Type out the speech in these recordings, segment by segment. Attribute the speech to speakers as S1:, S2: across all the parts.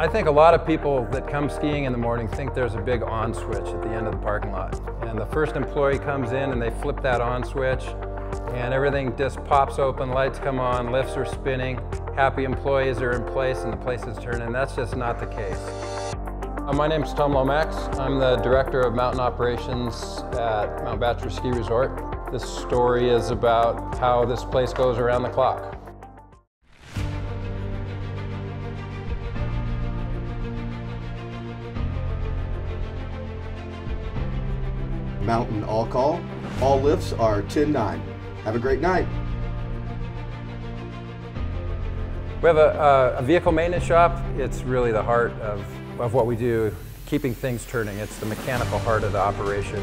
S1: I think a lot of people that come skiing in the morning think there's a big on switch at the end of the parking lot. And the first employee comes in and they flip that on switch and everything just pops open, lights come on, lifts are spinning, happy employees are in place and the place is turning. That's just not the case. Uh, my name is Tom Lomax. I'm the Director of Mountain Operations at Mount Bachelor Ski Resort. This story is about how this place goes around the clock.
S2: Mountain All Call. All lifts are 10-9. Have a great night.
S1: We have a, uh, a, vehicle maintenance shop. It's really the heart of, of what we do, keeping things turning. It's the mechanical heart of the operation.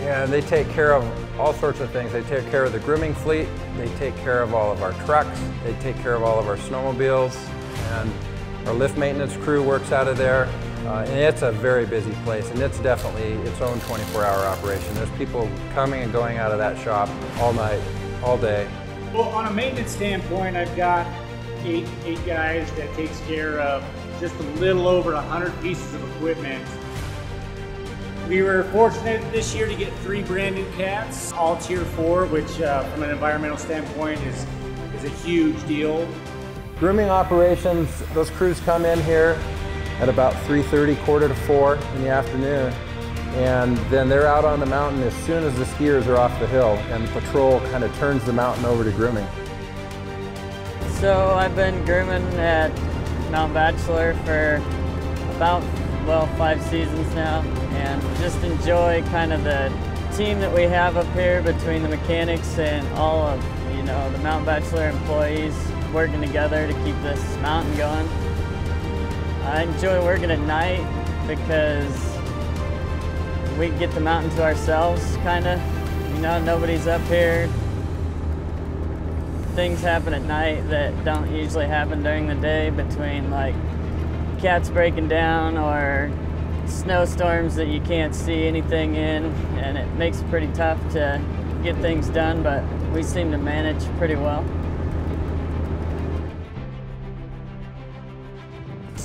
S1: And they take care of all sorts of things. They take care of the grooming fleet. They take care of all of our trucks. They take care of all of our snowmobiles. And our lift maintenance crew works out of there. Uh, and it's a very busy place, and it's definitely its own 24-hour operation. There's people coming and going out of that shop all night, all day.
S3: Well, on a maintenance standpoint, I've got eight, eight guys that takes care of just a little over 100 pieces of equipment. We were fortunate this year to get three brand new cats, all tier four, which uh, from an environmental standpoint is, is a huge deal.
S1: Grooming operations, those crews come in here, at about 3.30, quarter to 4 in the afternoon. And then they're out on the mountain as soon as the skiers are off the hill and the patrol kind of turns the mountain over to grooming.
S4: So I've been grooming at Mount Bachelor for about, well, five seasons now and just enjoy kind of the team that we have up here between the mechanics and all of, you know, the Mount Bachelor employees working together to keep this mountain going. I enjoy working at night because we get the mountain to ourselves, kind of. You know, nobody's up here. Things happen at night that don't usually happen during the day between like cats breaking down or snowstorms that you can't see anything in and it makes it pretty tough to get things done but we seem to manage pretty well.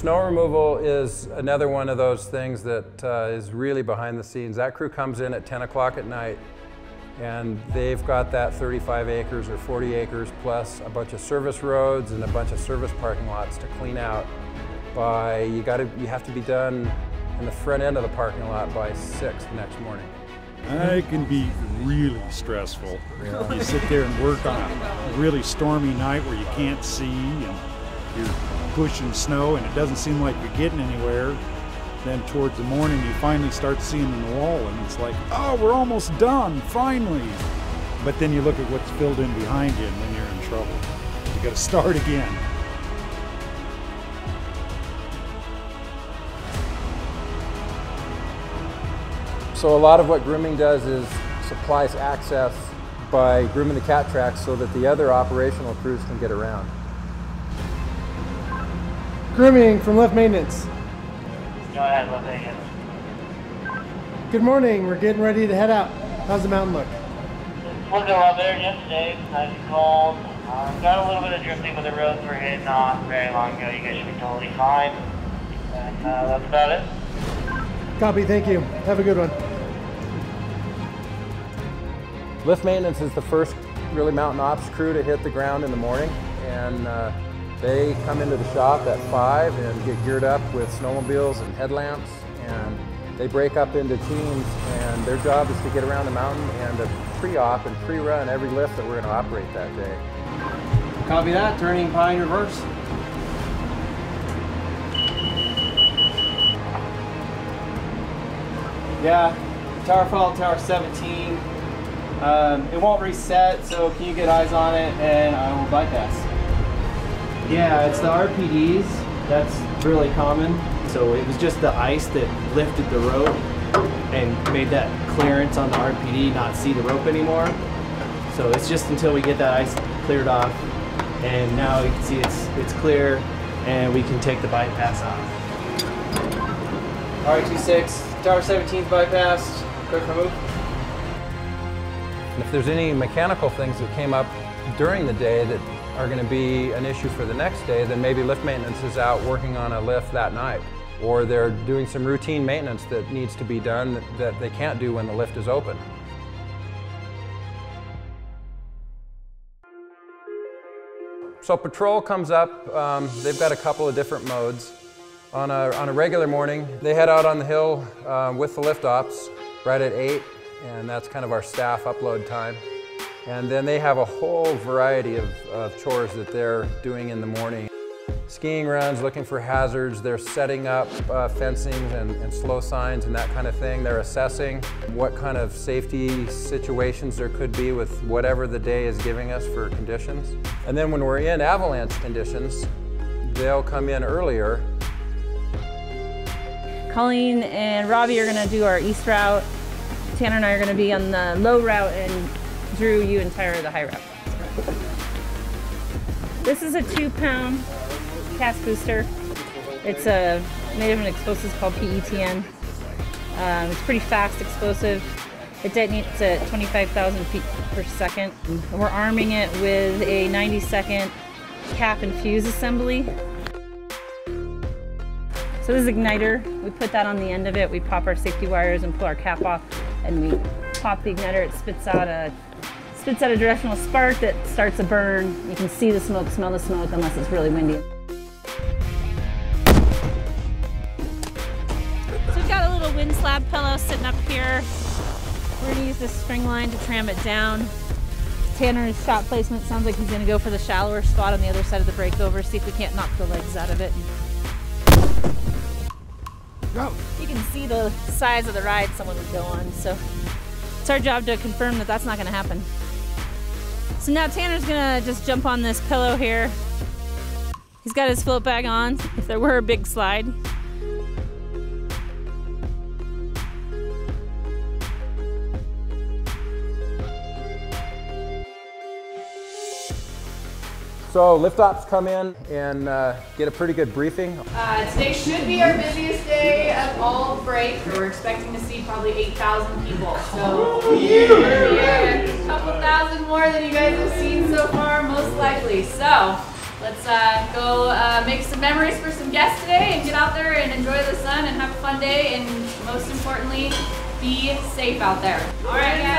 S1: Snow removal is another one of those things that uh, is really behind the scenes. That crew comes in at 10 o'clock at night and they've got that 35 acres or 40 acres plus a bunch of service roads and a bunch of service parking lots to clean out by, you, gotta, you have to be done in the front end of the parking lot by 6 the next morning.
S5: It can be really stressful. Yeah. You sit there and work on a really stormy night where you can't see and you're pushing snow and it doesn't seem like you're getting anywhere. Then towards the morning, you finally start seeing the wall and it's like, oh, we're almost done, finally. But then you look at what's filled in behind you and then you're in trouble. You got to start again.
S1: So a lot of what grooming does is supplies access by grooming the cat tracks so that the other operational crews can get around.
S6: Grooming from Lift Maintenance.
S7: Go ahead, Lift Maintenance.
S6: Good morning. We're getting ready to head out. How's the mountain look?
S7: It's looking a lot better yesterday. It's nice and cold. Um, got a little bit of drifting, but the roads were hit not very long ago. You guys should be totally fine. And uh, that's about it.
S6: Copy. Thank you. Have a good one.
S1: Lift Maintenance is the first really mountain ops crew to hit the ground in the morning. And uh, they come into the shop at 5 and get geared up with snowmobiles and headlamps and they break up into teams and their job is to get around the mountain and to pre-op and pre-run every lift that we're going to operate that day.
S8: Copy that, turning pine reverse. Yeah, tower fault, tower 17. Um, it won't reset, so can you get eyes on it and I will bypass. Yeah, it's the RPDs. That's really common. So it was just the ice that lifted the rope and made that clearance on the RPD not see the rope anymore. So it's just until we get that ice cleared off and now you can see it's it's clear and we can take the bypass off. R26, Tower 17's bypassed, quick remove.
S1: If there's any mechanical things that came up during the day that are going to be an issue for the next day, then maybe lift maintenance is out working on a lift that night. Or they're doing some routine maintenance that needs to be done that, they can't do when the lift is open. So patrol comes up, um, they've got a couple of different modes. On a, on a regular morning, they head out on the hill uh, with the lift ops right at 8, and that's kind of our staff upload time. And then they have a whole variety of, of chores that they're doing in the morning. Skiing runs, looking for hazards, they're setting up uh, fencing and, and, slow signs and that kind of thing. They're assessing what kind of safety situations there could be with whatever the day is giving us for conditions. And then when we're in avalanche conditions, they'll come in earlier.
S9: Colleen and Robbie are gonna do our east route. Tanner and I are gonna be on the low route and Drew, you and Tyra the high rep. This is a two pound cast booster. It's a made of an explosive called PETN. Um, it's pretty fast explosive. It detonates at 25,000 feet per second. We're arming it with a 90 second cap and fuse assembly. So this is igniter. We put that on the end of it. We pop our safety wires and pull our cap off and we pop the igniter. It spits out a spits out a directional spark that starts a burn. You can see the smoke, smell the smoke unless it's really windy. So we've got a little wind slab pillow sitting up here. We're gonna use this string line to tram it down. Tanner's shot placement sounds like he's gonna go for the shallower spot on the other side of the breakover, see if we can't knock the legs out of it. Go. You can see the size of the ride someone would go on, so it's our job to confirm that that's not gonna happen. So now Tanner's gonna just jump on this pillow here. He's got his float bag on, if there were a big slide.
S1: So lift ops come in and uh, get a pretty good briefing.
S10: Uh, today should be our busiest day of all break. We're expecting to see probably 8,000 people. So yeah, a couple thousand more than you guys have seen so far, most likely. So let's uh, go uh, make some memories for some guests today and get out there and enjoy the sun and have a fun day and most importantly, be safe out there. All right, guys.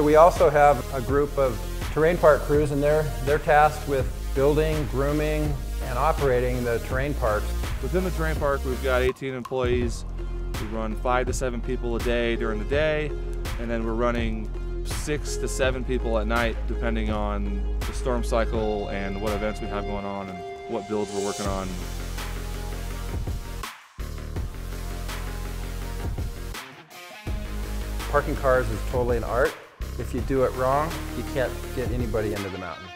S1: So we also have a group of terrain park crews and they're, they're tasked with building, grooming, and operating the terrain parks.
S11: Within the terrain park, we've got 18 employees. We run five to seven people a day during the day, and then we're running six to seven people at night, depending on the storm cycle and what events we have going on and what builds we're working on.
S1: Parking cars is totally an art. If you do it wrong, you can't get anybody into the mountain.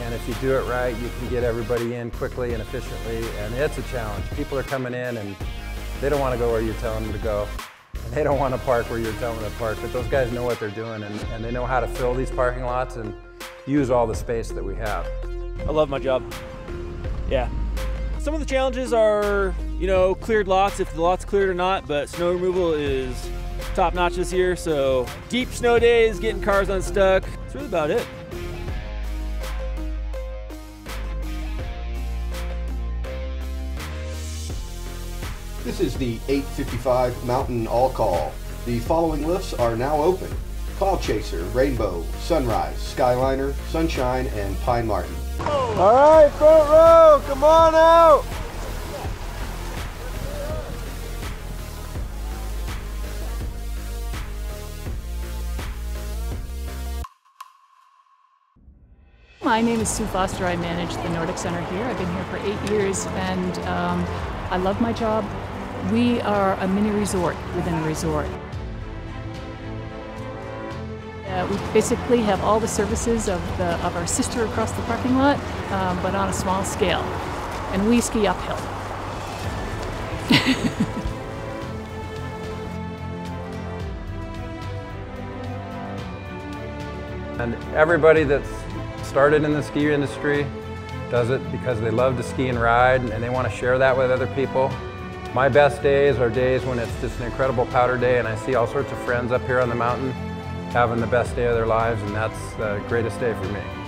S1: And if you do it right, you can get everybody in quickly and efficiently, and it's a challenge. People are coming in and they don't want to go where you're telling them to go. And they don't want to park where you're telling them to park, but those guys know what they're doing and, and they know how to fill these parking lots and use all the space that we have.
S12: I love my job. Yeah. Some of the challenges are, you know, cleared lots, if the lot's cleared or not, but snow removal is top notch this year. So deep snow days, getting cars unstuck. That's really about it.
S2: This is the 855 Mountain All Call. The following lifts are now open. Cloud Chaser, Rainbow, Sunrise, Skyliner, Sunshine, and Pine Marten.
S13: All right, front row, come on out.
S14: My name is Sue Foster. I manage the Nordic Center here. I've been here for eight years and um, I love my job. We are a mini resort within a resort. Uh, we basically have all the services of, the, of our sister across the parking lot, um, but on a small scale. And we ski uphill.
S1: And everybody that's started in the ski industry does it because they love to ski and ride and they want to share that with other people. My best days are days when it's just an incredible powder day and I see all sorts of friends up here on the mountain having the best day of their lives and that's the greatest day for me.